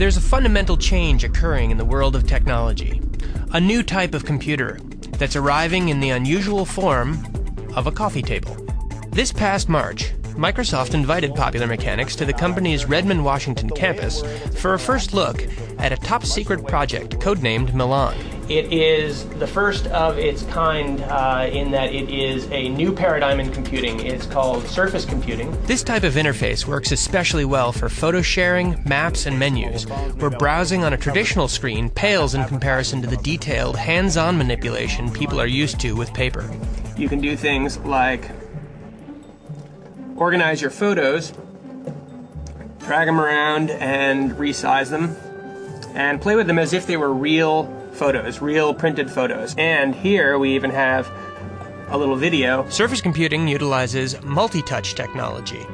There's a fundamental change occurring in the world of technology. A new type of computer that's arriving in the unusual form of a coffee table. This past March, Microsoft invited Popular Mechanics to the company's Redmond, Washington campus for a first look at a top secret project codenamed Milan. It is the first of its kind uh, in that it is a new paradigm in computing. It's called surface computing. This type of interface works especially well for photo sharing, maps, and menus, where browsing on a traditional screen pales in comparison to the detailed, hands on manipulation people are used to with paper. You can do things like organize your photos, drag them around and resize them, and play with them as if they were real photos, real printed photos. And here we even have a little video. Surface computing utilizes multi-touch technology,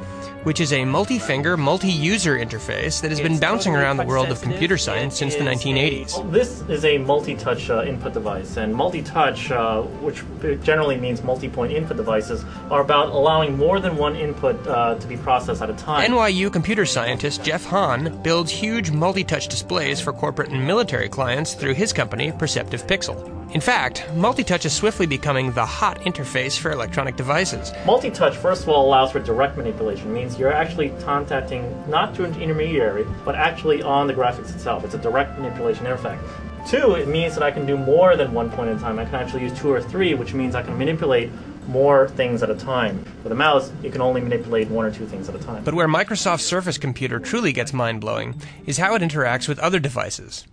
which is a multi-finger, multi-user interface that has been bouncing around the world of computer science since the 1980s. This is a multi-touch uh, input device, and multi-touch, uh, which generally means multi-point input devices, are about allowing more than one input uh, to be processed at a time. NYU computer scientist Jeff Han builds huge multi-touch displays for corporate and military clients through his company, Perceptive Pixel. In fact, multi-touch is swiftly becoming the hot interface for electronic devices. Multi-touch, first of all, allows for direct manipulation. It means you're actually contacting not to an intermediary, but actually on the graphics itself. It's a direct manipulation interface. Two, it means that I can do more than one point at a time. I can actually use two or three, which means I can manipulate more things at a time. With a mouse, you can only manipulate one or two things at a time. But where Microsoft Surface Computer truly gets mind-blowing is how it interacts with other devices.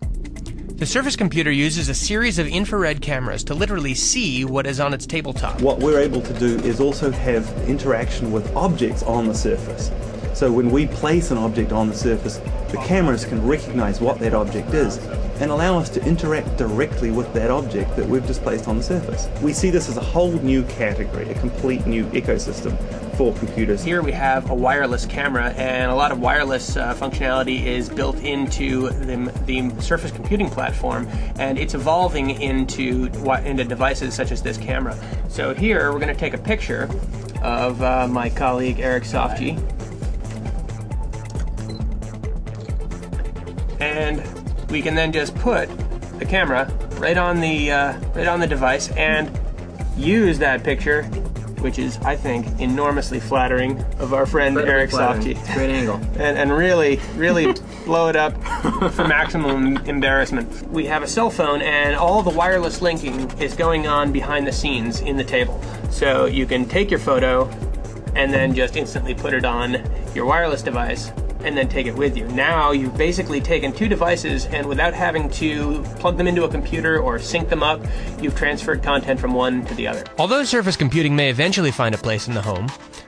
The Surface computer uses a series of infrared cameras to literally see what is on its tabletop. What we're able to do is also have interaction with objects on the surface. So when we place an object on the surface, the cameras can recognize what that object is and allow us to interact directly with that object that we've just placed on the surface. We see this as a whole new category, a complete new ecosystem for computers. Here we have a wireless camera, and a lot of wireless uh, functionality is built into the, the Surface computing platform, and it's evolving into, into devices such as this camera. So here we're going to take a picture of uh, my colleague Eric Sofge. And we can then just put the camera right on the uh, right on the device and use that picture which is, I think, enormously flattering of our friend Eric Sofge. Great angle. and, and really, really blow it up for maximum embarrassment. We have a cell phone, and all the wireless linking is going on behind the scenes in the table. So you can take your photo and then just instantly put it on your wireless device and then take it with you. Now you've basically taken two devices and without having to plug them into a computer or sync them up, you've transferred content from one to the other. Although Surface Computing may eventually find a place in the home,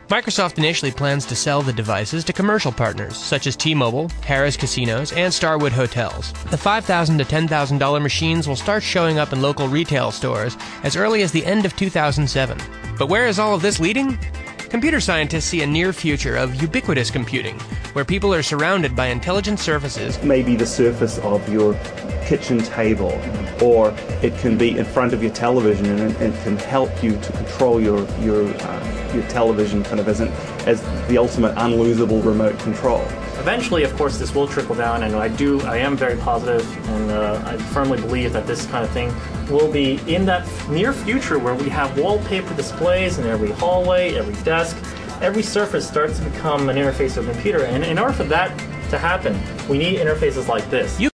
Microsoft initially plans to sell the devices to commercial partners such as T-Mobile, Harrah's Casinos, and Starwood Hotels. The $5,000 to $10,000 machines will start showing up in local retail stores as early as the end of 2007. But where is all of this leading? Computer scientists see a near future of ubiquitous computing, where people are surrounded by intelligent surfaces. Maybe the surface of your kitchen table, or it can be in front of your television and it can help you to control your your uh, your television kind of as an, as the ultimate unlosable remote control. Eventually, of course, this will trickle down, and I do, I am very positive, and uh, I firmly believe that this kind of thing will be in that near future where we have wallpaper displays in every hallway, every desk, every surface starts to become an interface of a computer. And in order for that to happen, we need interfaces like this. You